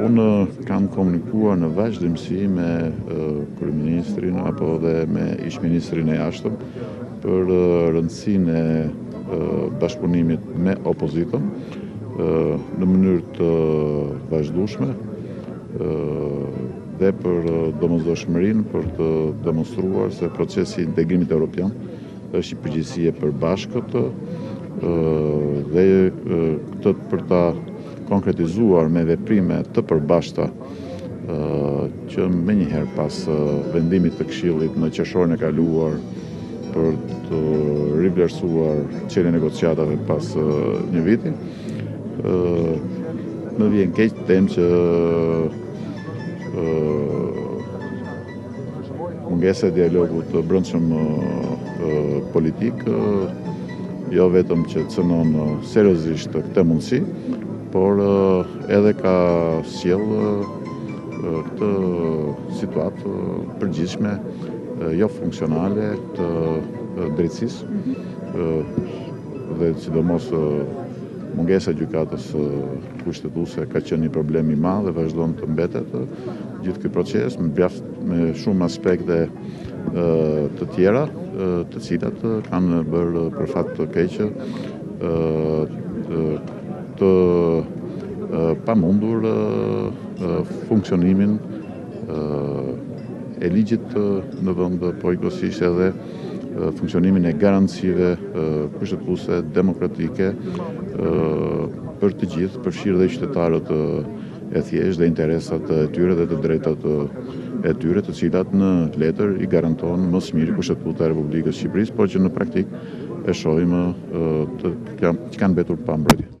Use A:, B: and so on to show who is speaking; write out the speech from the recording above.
A: Unë kam komunikuar në vazhdimësi me kryeministrin apo dhe me ish-ministrin e jashtëm për rëndësinë e bashkëpunimit me opozitën në mënyrë të vazhdushme dhe për domosdoshmërinë për të demonstruar se procesi i integrimit europian Është një përgjegjësi e përbashkët dhe këtë për ta konkretizuar me veprime të përbashkëta që menjëherë pas vendimit të këshillit në qershorin e kaluar për të rivlerësuar çeljen e negociatave pas një viti, më vjen keq të them që Mungesa e dialogut të brendshëm politik jo vetëm që cenon seriozisht këtë mundësi, por edhe ka sjellë këtë situatë të përgjithshme jofunksionale të drejtësisë dhe sidomos mungesa e gjykatës kushtetuese ka qenë një problem i madh dhe vazhdon të mbetet Gjithë ky proces mjaft me shumë aspekte të tjera, të cilat kanë bërë për fat të keq të pamundur funksionimin e ligjit në vend por logjikisht edhe funksionimin e garancive kushtetuese demokratike për të gjithë, përfshirë dhe qytetarët e thjeshtë dhe interesat e tyre dhe të drejtat e tyre, të cilat në letër i garanton më së miri Kushtetuta e Republikës së Shqipërisë, por që në praktikë e shohim që kanë mbetur pa mbrojtje.